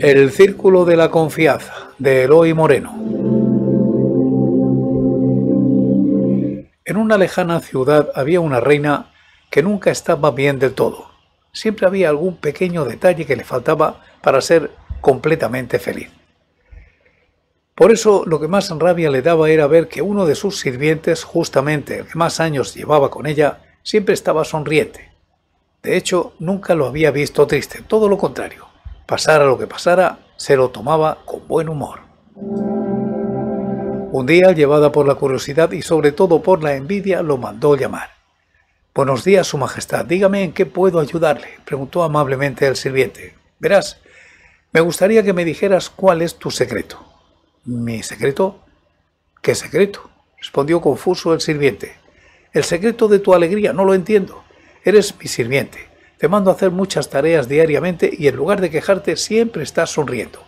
El Círculo de la Confianza, de Eloy Moreno. En una lejana ciudad había una reina que nunca estaba bien del todo. Siempre había algún pequeño detalle que le faltaba para ser completamente feliz. Por eso lo que más rabia le daba era ver que uno de sus sirvientes, justamente el que más años llevaba con ella, siempre estaba sonriente. De hecho, nunca lo había visto triste, todo lo contrario. Pasara lo que pasara, se lo tomaba con buen humor. Un día, llevada por la curiosidad y sobre todo por la envidia, lo mandó llamar. Buenos días, Su Majestad. Dígame en qué puedo ayudarle, preguntó amablemente el sirviente. Verás, me gustaría que me dijeras cuál es tu secreto. ¿Mi secreto? ¿Qué secreto? respondió confuso el sirviente. El secreto de tu alegría, no lo entiendo. Eres mi sirviente. Te mando a hacer muchas tareas diariamente y en lugar de quejarte siempre estás sonriendo.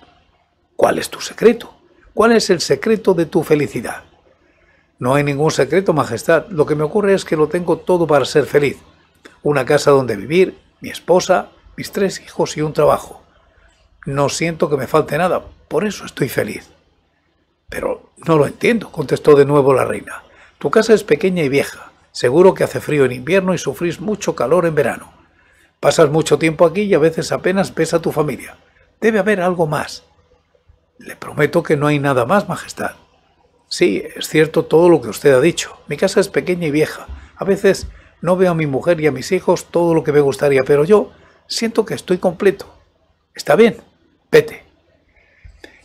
¿Cuál es tu secreto? ¿Cuál es el secreto de tu felicidad? No hay ningún secreto, Majestad. Lo que me ocurre es que lo tengo todo para ser feliz. Una casa donde vivir, mi esposa, mis tres hijos y un trabajo. No siento que me falte nada, por eso estoy feliz. Pero no lo entiendo, contestó de nuevo la reina. Tu casa es pequeña y vieja. Seguro que hace frío en invierno y sufrís mucho calor en verano. Pasas mucho tiempo aquí y a veces apenas ves a tu familia. Debe haber algo más. Le prometo que no hay nada más, Majestad. Sí, es cierto todo lo que usted ha dicho. Mi casa es pequeña y vieja. A veces no veo a mi mujer y a mis hijos todo lo que me gustaría, pero yo siento que estoy completo. Está bien, vete.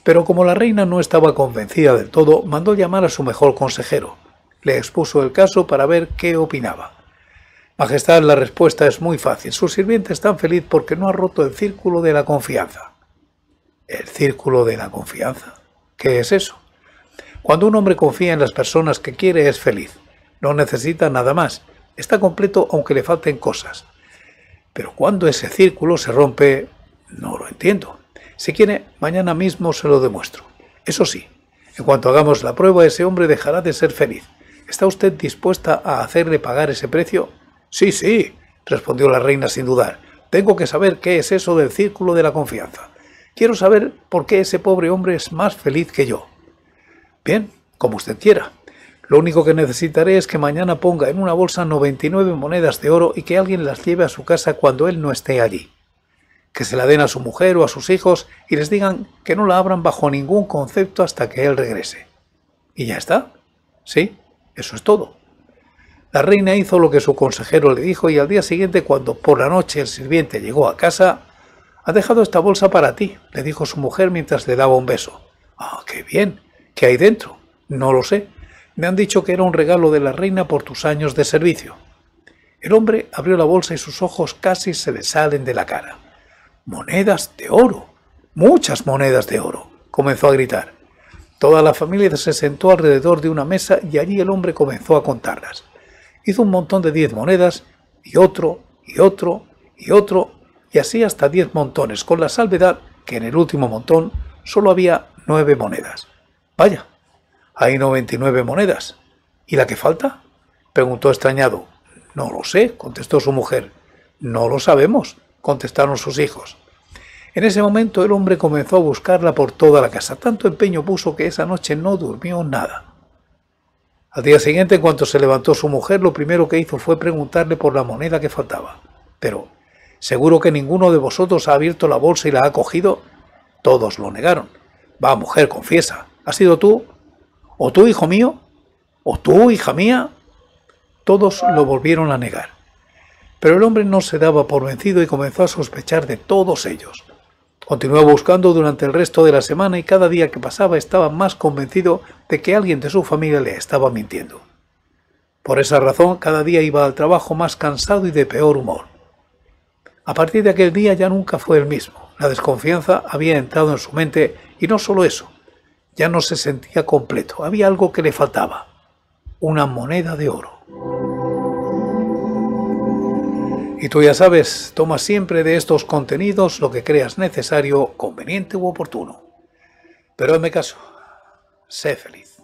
Pero como la reina no estaba convencida del todo, mandó llamar a su mejor consejero. Le expuso el caso para ver qué opinaba. Majestad, la respuesta es muy fácil. Su sirviente es tan feliz porque no ha roto el círculo de la confianza. ¿El círculo de la confianza? ¿Qué es eso? Cuando un hombre confía en las personas que quiere es feliz. No necesita nada más. Está completo aunque le falten cosas. Pero cuando ese círculo se rompe, no lo entiendo. Si quiere, mañana mismo se lo demuestro. Eso sí, en cuanto hagamos la prueba, ese hombre dejará de ser feliz. ¿Está usted dispuesta a hacerle pagar ese precio? Sí, sí, respondió la reina sin dudar. Tengo que saber qué es eso del círculo de la confianza. Quiero saber por qué ese pobre hombre es más feliz que yo. Bien, como usted quiera. Lo único que necesitaré es que mañana ponga en una bolsa 99 monedas de oro y que alguien las lleve a su casa cuando él no esté allí que se la den a su mujer o a sus hijos y les digan que no la abran bajo ningún concepto hasta que él regrese. ¿Y ya está? Sí, eso es todo. La reina hizo lo que su consejero le dijo y al día siguiente, cuando por la noche el sirviente llegó a casa, ha dejado esta bolsa para ti, le dijo su mujer mientras le daba un beso. Ah, qué bien. ¿Qué hay dentro? No lo sé. Me han dicho que era un regalo de la reina por tus años de servicio. El hombre abrió la bolsa y sus ojos casi se le salen de la cara. Monedas de oro. Muchas monedas de oro. comenzó a gritar. Toda la familia se sentó alrededor de una mesa y allí el hombre comenzó a contarlas. Hizo un montón de diez monedas y otro y otro y otro y así hasta diez montones, con la salvedad que en el último montón solo había nueve monedas. Vaya, hay noventa y nueve monedas. ¿Y la que falta? preguntó extrañado. No lo sé, contestó su mujer. No lo sabemos, contestaron sus hijos. En ese momento el hombre comenzó a buscarla por toda la casa. Tanto empeño puso que esa noche no durmió nada. Al día siguiente, en cuanto se levantó su mujer, lo primero que hizo fue preguntarle por la moneda que faltaba. Pero, ¿seguro que ninguno de vosotros ha abierto la bolsa y la ha cogido? Todos lo negaron. Va, mujer, confiesa. ¿Has sido tú? ¿O tú, hijo mío? ¿O tú, hija mía? Todos lo volvieron a negar. Pero el hombre no se daba por vencido y comenzó a sospechar de todos ellos. Continuó buscando durante el resto de la semana y cada día que pasaba estaba más convencido de que alguien de su familia le estaba mintiendo. Por esa razón cada día iba al trabajo más cansado y de peor humor. A partir de aquel día ya nunca fue el mismo. La desconfianza había entrado en su mente y no solo eso, ya no se sentía completo, había algo que le faltaba, una moneda de oro. Y tú ya sabes, toma siempre de estos contenidos lo que creas necesario, conveniente u oportuno. Pero hazme caso, sé feliz.